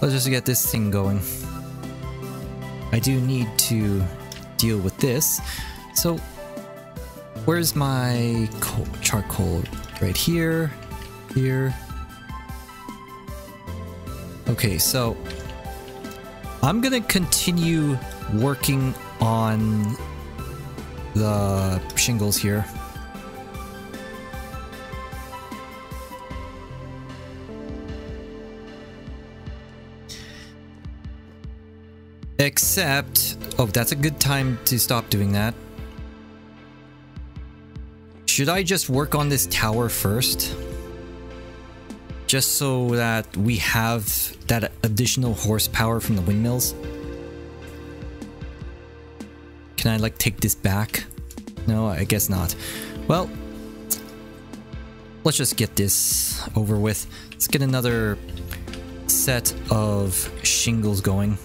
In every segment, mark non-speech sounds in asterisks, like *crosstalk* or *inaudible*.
Let's just get this thing going. I do need to deal with this. So, where's my coal, charcoal? Right here, here. Okay, so I'm gonna continue working on the shingles here. Except, oh, that's a good time to stop doing that. Should I just work on this tower first? Just so that we have that additional horsepower from the windmills? Can I like take this back? No, I guess not. Well, let's just get this over with. Let's get another set of shingles going.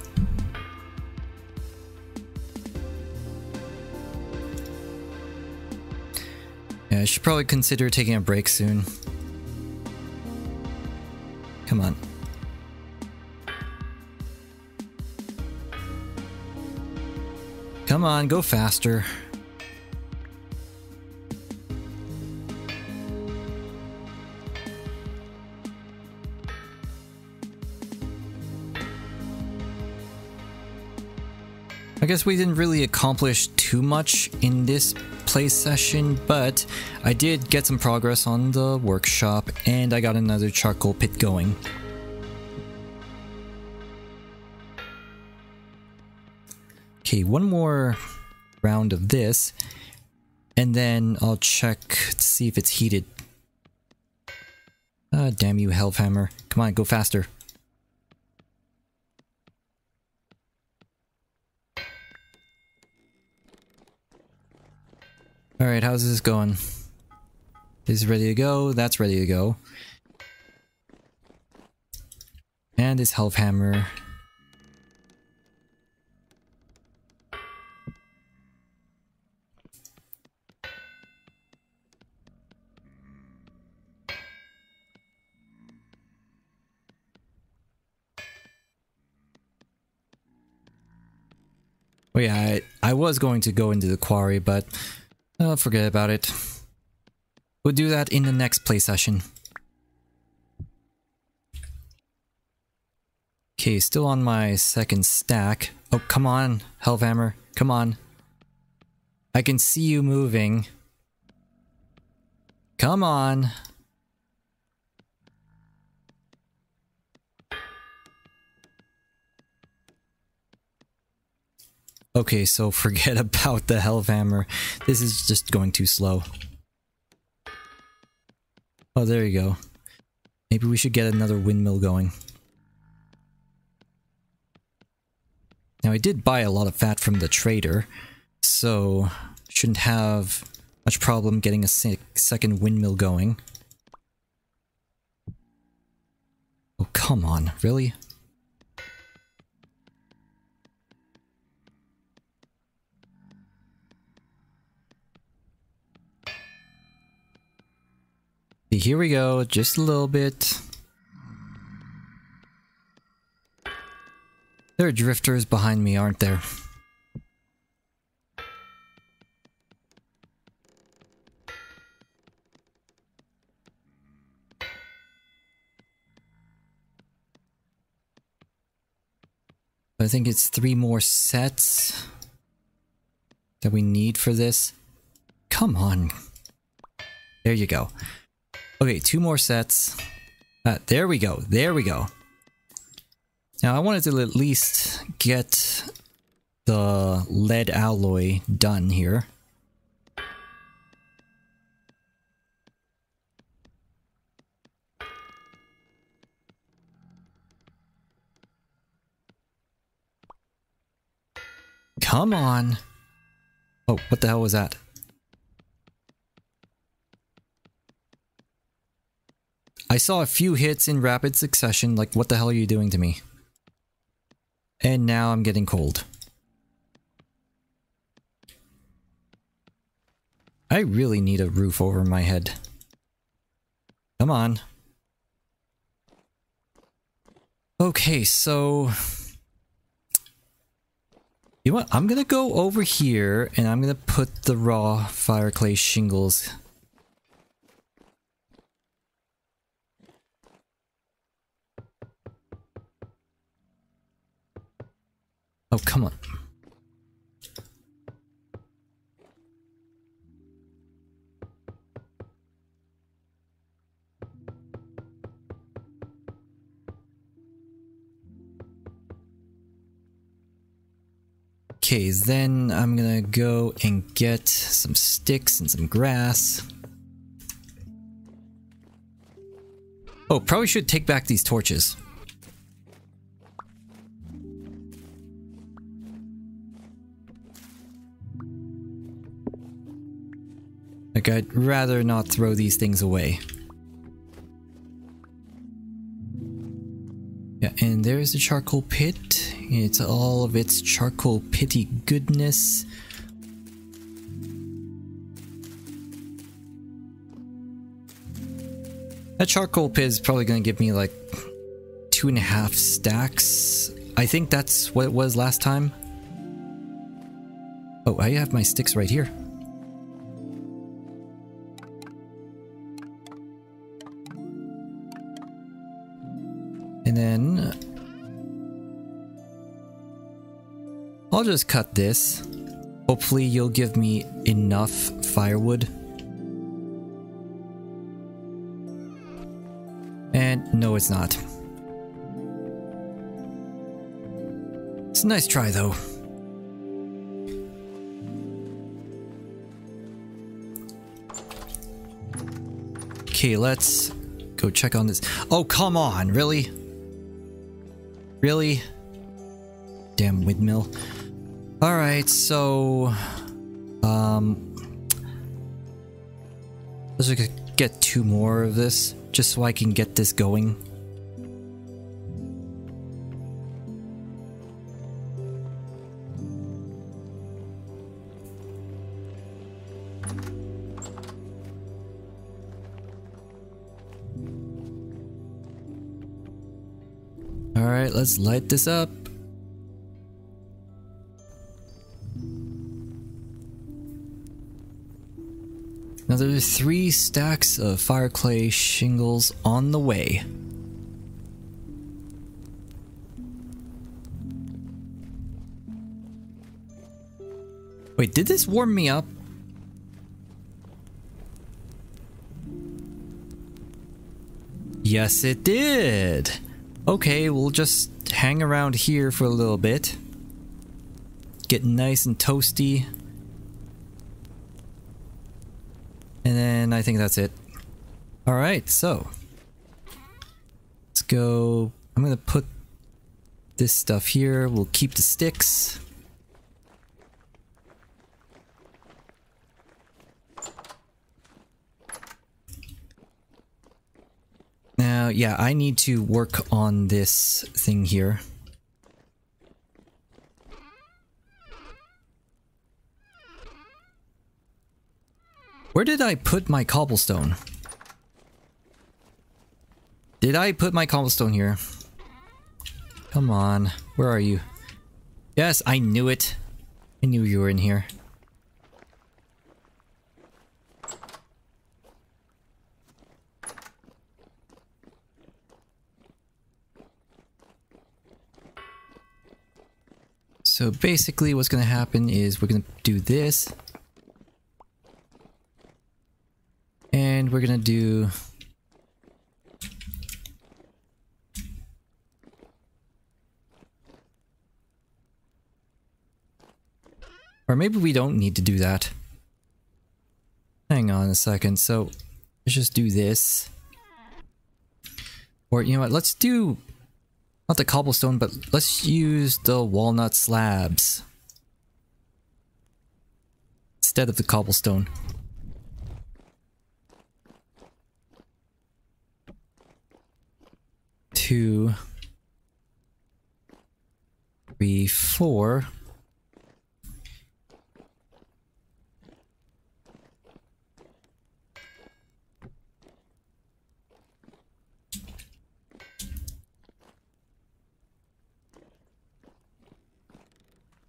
Yeah, I should probably consider taking a break soon. Come on. Come on, go faster. Guess we didn't really accomplish too much in this play session, but I did get some progress on the workshop and I got another charcoal pit going. Okay, one more round of this and then I'll check to see if it's heated. Ah, damn you, Helve Hammer. Come on, go faster. Alright, how's this going? This is ready to go, that's ready to go. And this Helve Hammer. Oh yeah, I, I was going to go into the quarry, but uh, forget about it. We'll do that in the next play session. Okay, still on my second stack. Oh, come on, Helve Hammer. Come on. I can see you moving. Come on. Okay, so *laughs* forget about the Helve Hammer. This is just going too slow. Oh, there you go. Maybe we should get another windmill going. Now, I did buy a lot of fat from the trader, so shouldn't have much problem getting a second windmill going. Oh, come on, really? Here we go, just a little bit. There are drifters behind me, aren't there? I think it's three more sets that we need for this. Come on. There you go. Okay, two more sets. Uh, there we go. There we go. Now I wanted to at least get the lead alloy done here. Come on. Oh, what the hell was that? I saw a few hits in rapid succession, like what the hell are you doing to me? And now I'm getting cold. I really need a roof over my head. Come on. Okay, so... You know what? I'm gonna go over here and I'm gonna put the raw fire clay shingles. Oh, come on. Okay, then I'm gonna go and get some sticks and some grass. Oh, probably should take back these torches. I'd rather not throw these things away. Yeah, and there's the charcoal pit. It's all of its charcoal pitty goodness. That charcoal pit is probably going to give me like two and a half stacks. I think that's what it was last time. Oh, I have my sticks right here. And then I'll just cut this. Hopefully you'll give me enough firewood. And no, it's not. It's a nice try though. Okay, let's go check on this. Oh, come on, really? Really? Damn windmill. Alright, so... Um... Let's get two more of this, just so I can get this going. Alright, let's light this up. Now there are three stacks of fire clay shingles on the way. Wait, did this warm me up? Yes, it did. Okay, we'll just hang around here for a little bit. Get nice and toasty. And then I think that's it. Alright, so. Let's go. I'm gonna put this stuff here. We'll keep the sticks. Now, yeah, I need to work on this thing here. Where did I put my cobblestone? Did I put my cobblestone here? Come on. Where are you? Yes, I knew it. I knew you were in here. So basically what's going to happen is we're going to do this. And we're gonna do... Or maybe we don't need to do that. Hang on a second, so let's just do this. Or you know what, let's do not the cobblestone, but let's use the walnut slabs instead of the cobblestone. two, three, four.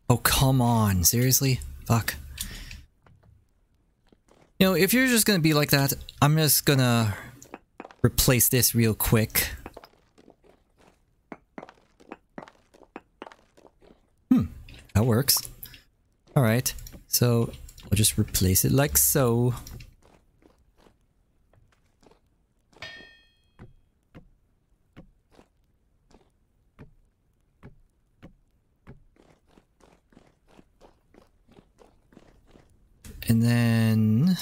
Oh, come on. Seriously? Fuck. You know, if you're just gonna be like that, I'm just gonna replace this real quick. Hmm, that works. Alright, so I'll just replace it like so. And then...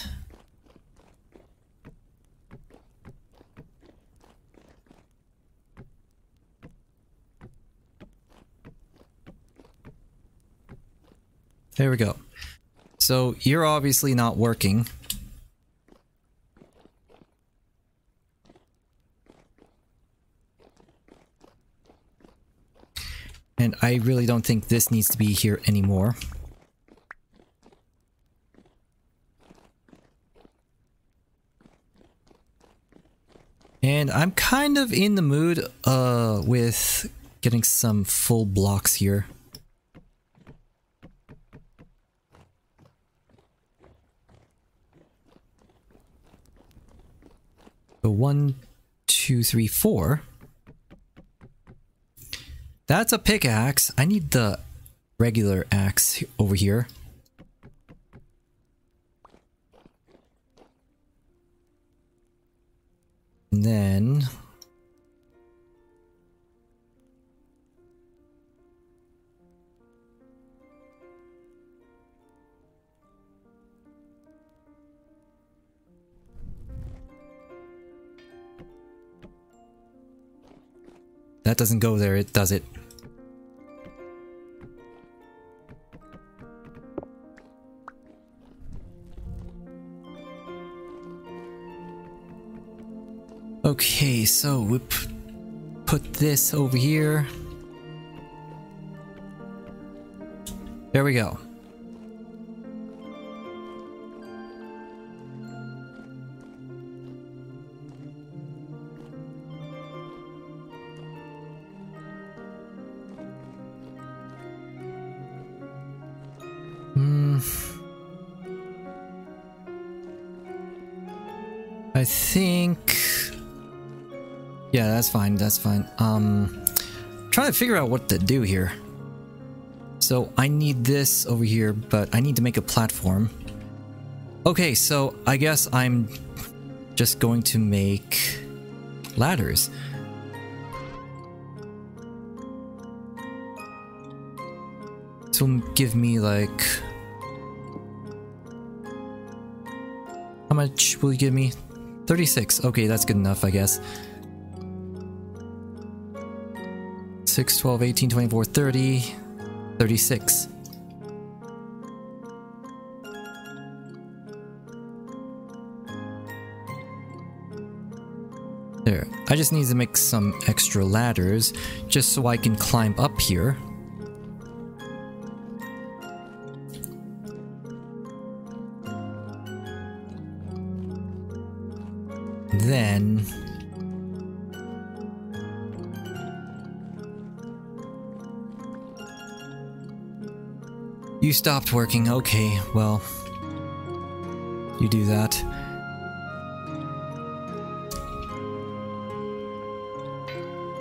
There we go. You're obviously not working. And I really don't think this needs to be here anymore. And I'm kind of in the mood uh, with getting some full blocks here. One, two, three, four. That's a pickaxe. I need the regular axe over here. And then... That doesn't go there, it does it. Okay, so we put this over here. There we go. That's fine, that's fine. Um, trying to figure out what to do here. So I need this over here, but I need to make a platform. Okay, so I guess I'm just going to make ladders. This will give me like... How much will you give me? 36. Okay, that's good enough, I guess. 6, 12, 18, 24, 30, 36. There. I just need to make some extra ladders just so I can climb up here. You stopped working, okay, well... You do that.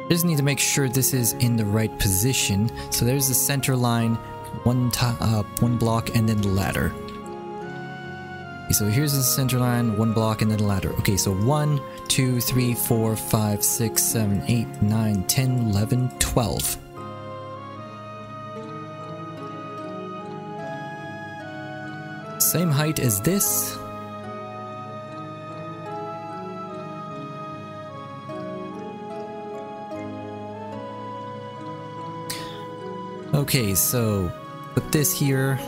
Just need to make sure this is in the right position. So there's the center line, one, uh, one block, and then the ladder. Okay, so here's the center line, one block, and then the ladder. Okay, so 1, 2, 3, 4, 5, 6, 7, 8, 9, 10, 11, 12. Same height as this. Okay, so put this here.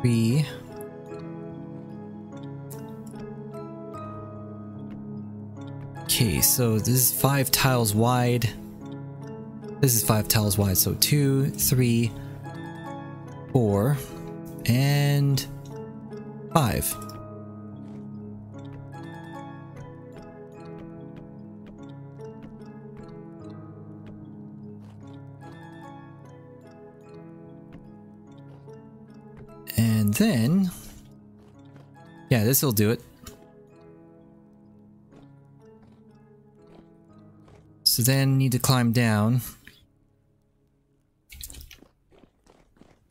Three. Okay, so this is five tiles wide. This is five tiles wide, so two, three, yeah, this will do it. So then need to climb down.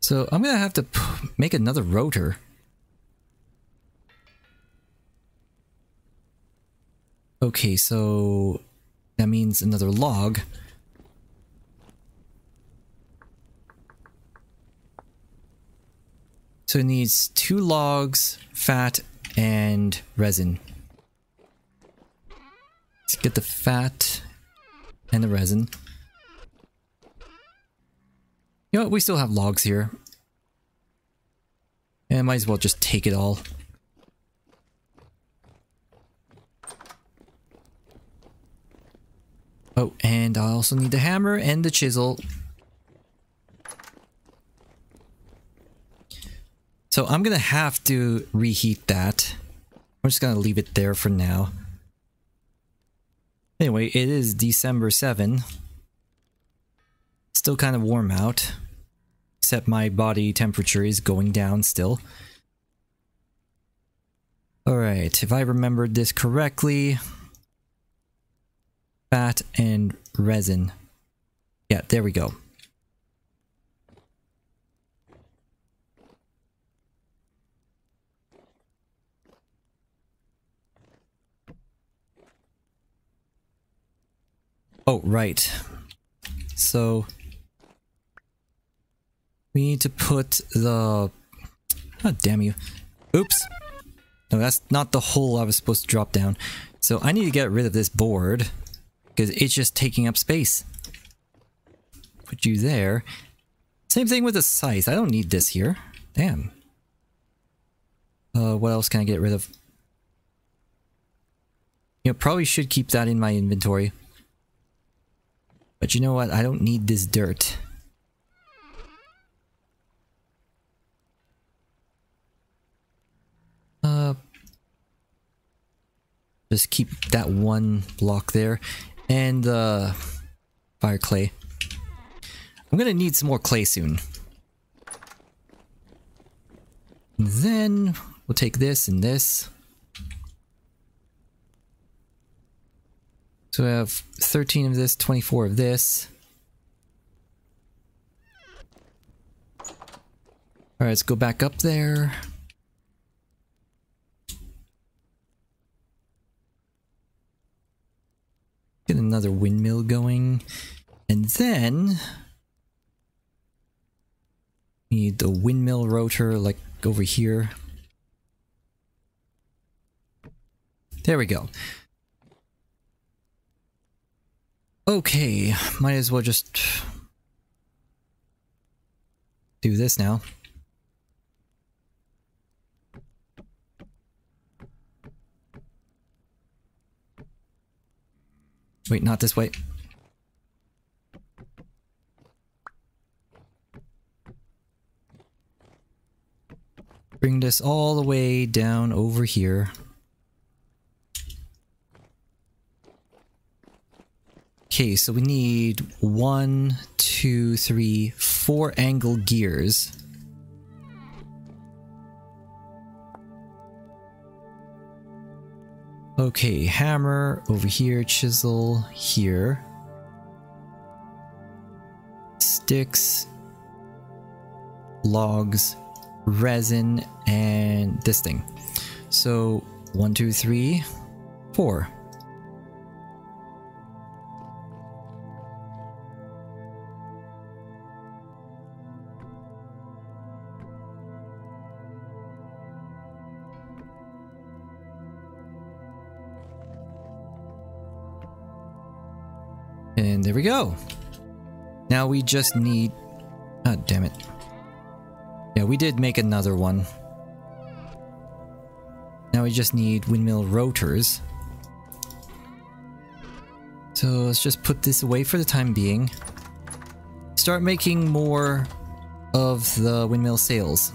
So I'm gonna have to make another rotor. Okay, so that means another log. So it needs two logs, fat, and resin. Let's get the fat and the resin. You know what, we still have logs here. And might as well just take it all. Oh, and I also need the hammer and the chisel. So I'm gonna have to reheat that. I'm just gonna leave it there for now. Anyway, it is December 7. Still kind of warm out. Except my body temperature is going down still. Alright, if I remembered this correctly... Fat and resin. Yeah, there we go. Oh, right. So... We need to put the... Oh, damn you. Oops. No, that's not the hole I was supposed to drop down. So I need to get rid of this board. Because it's just taking up space. Put you there. Same thing with the scythe. I don't need this here. Damn. Uh, what else can I get rid of? You know, probably should keep that in my inventory. But you know what? I don't need this dirt. Uh, just keep that one block there. And uh, fire clay. I'm gonna need some more clay soon. And then we'll take this and this. So we have 13 of this, 24 of this. Alright, let's go back up there. Get another windmill going. And then... Need the windmill rotor, like, over here. There we go. Okay, might as well just do this now. Wait, not this way. Bring this all the way down over here. Okay, so we need one, two, three, four angle gears. Okay, hammer over here, chisel here. Sticks, logs, resin, and this thing. So, one, two, three, four. There we go. Now we just need... Oh, damn it. Yeah, we did make another one. Now we just need windmill rotors. So let's just put this away for the time being. Start making more of the windmill sails.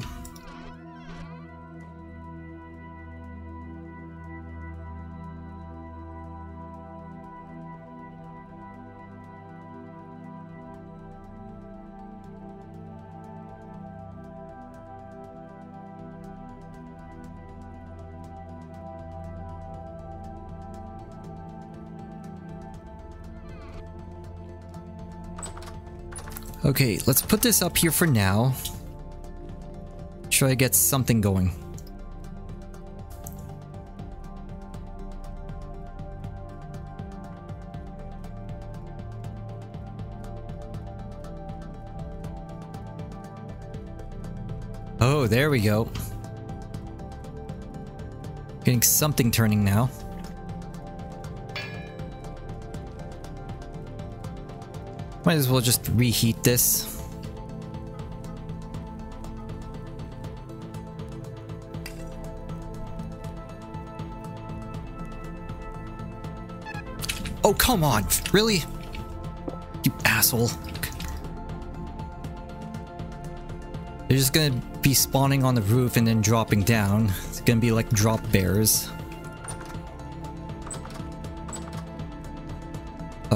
Okay, let's put this up here for now. Try to get something going. Oh, there we go. Getting something turning now. Might as well just reheat this. Oh, come on. Really? You asshole. They're just gonna be spawning on the roof and then dropping down. It's gonna be like drop bears.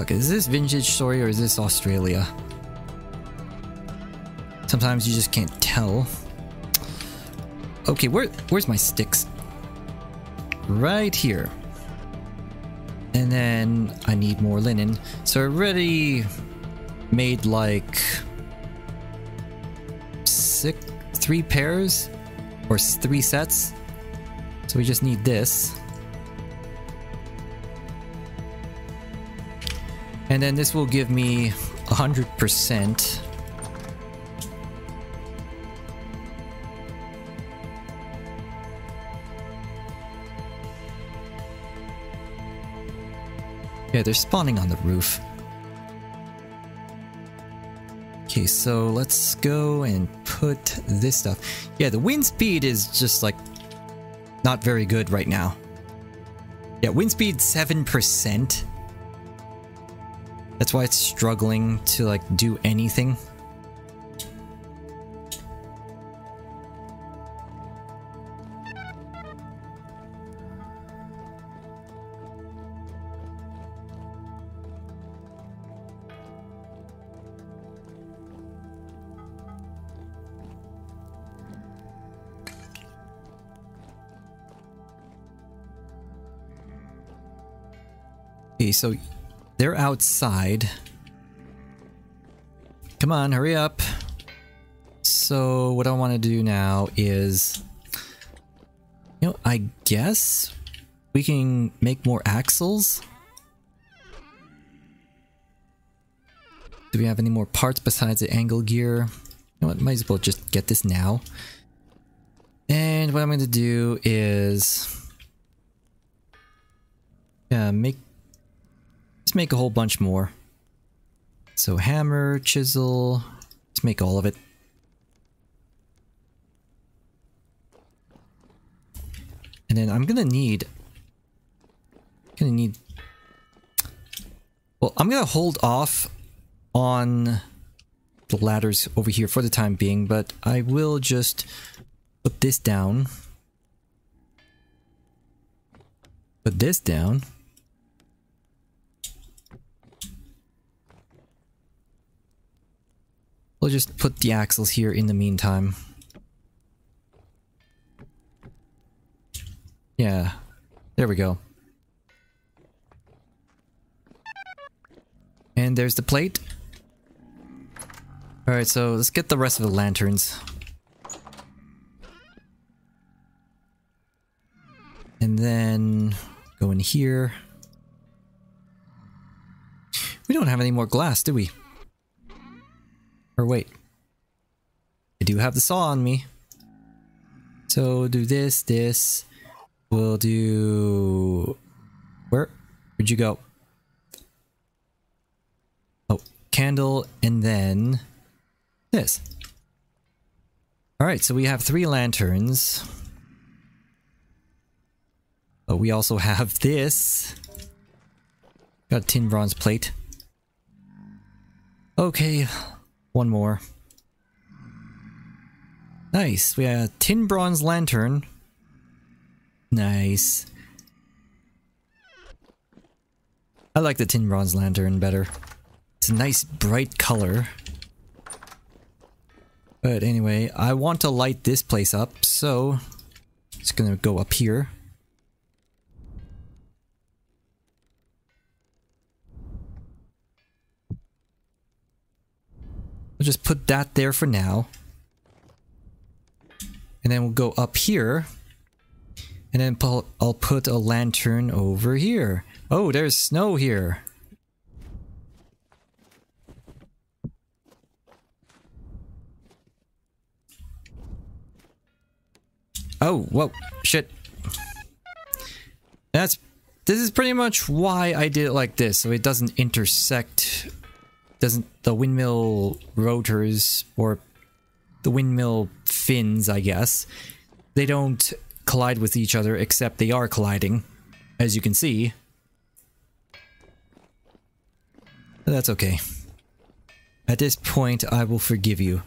Fuck, is this vintage story or is this Australia? Sometimes you just can't tell. Okay, where where's my sticks? Right here. And then I need more linen. So I already made like six, three pairs or three sets. So we just need this. And then this will give me 100%. Yeah, they're spawning on the roof. Okay, so let's go and put this stuff. Yeah, the wind speed is just like not very good right now. Yeah, wind speed 7%. That's why it's struggling to like do anything. Okay, so they're outside. Come on, hurry up. So what I want to do now is... You know, I guess we can make more axles? Do we have any more parts besides the angle gear? You know what, might as well just get this now. And what I'm going to do is... Yeah, make make a whole bunch more. So hammer, chisel, let's make all of it. And then I'm gonna need, gonna need, well, I'm gonna hold off on the ladders over here for the time being, but I will just put this down. Put this down. We'll just put the axles here in the meantime. Yeah, there we go. And there's the plate. Alright, so let's get the rest of the lanterns. And then go in here. We don't have any more glass, do we? Or wait. I do have the saw on me. So do this, this. We'll do... Where? Where'd you go? Oh, candle and then this. Alright, so we have three lanterns. But we also have this. Got tin bronze plate. Okay, one more. Nice. We have a tin bronze lantern. Nice. I like the tin bronze lantern better. It's a nice bright color. But anyway, I want to light this place up, so it's gonna go up here. I'll just put that there for now. And then we'll go up here. And then I'll put a lantern over here. Oh, there's snow here. Oh, whoa, shit. That's, this is pretty much why I did it like this, so it doesn't intersect, doesn't, the windmill rotors, or the windmill fins, I guess, they don't collide with each other, except they are colliding, as you can see. That's okay. At this point, I will forgive you.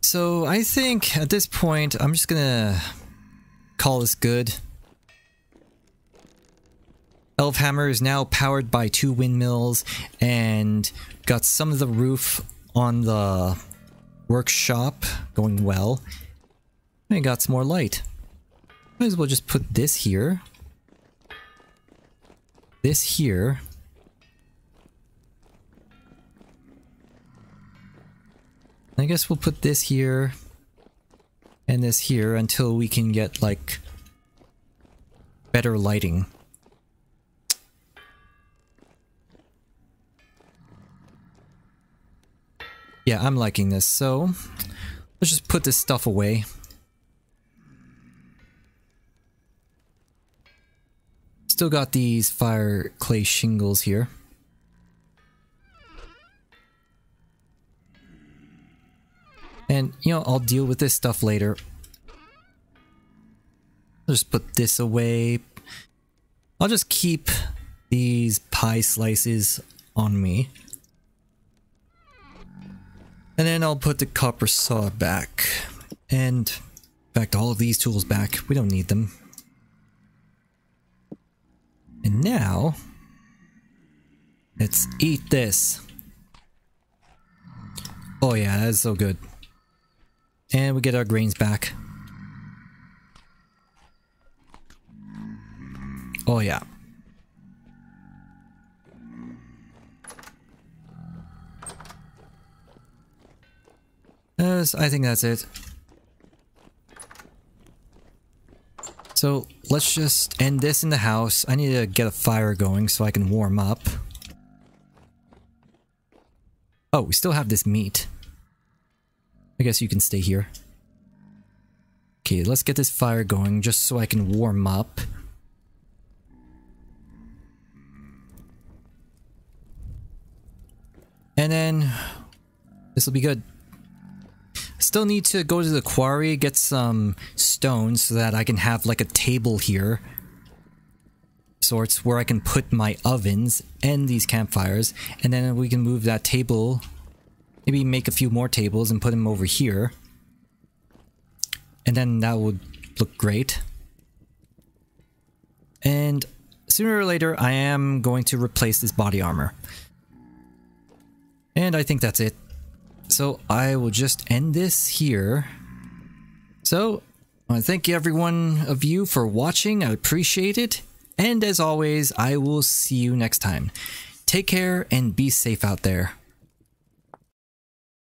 So I think at this point, I'm just gonna call this good. Helve Hammer is now powered by two windmills and got some of the roof on the workshop going well. And got some more light. Might as well just put this here. This here. I guess we'll put this here and this here until we can get like better lighting. Yeah, I'm liking this, so let's just put this stuff away. Still got these fire clay shingles here. And, you know, I'll deal with this stuff later. I'll just put this away. I'll just keep these pie slices on me. And then I'll put the copper saw back. And, in fact, all of these tools back. We don't need them. And now, let's eat this. Oh yeah, that's so good. And we get our grains back. Oh yeah. Yes, I think that's it. So let's just end this in the house. I need to get a fire going so I can warm up. Oh, we still have this meat. I guess you can stay here. Okay, let's get this fire going just so I can warm up. And then this will be good. Still need to go to the quarry, get some stones so that I can have like a table here. Sorts where I can put my ovens and these campfires. And then we can move that table Maybe make a few more tables and put them over here. And then that would look great. And sooner or later, I am going to replace this body armor. And I think that's it. So I will just end this here. So, I thank everyone of you for watching. I appreciate it. And as always, I will see you next time. Take care and be safe out there.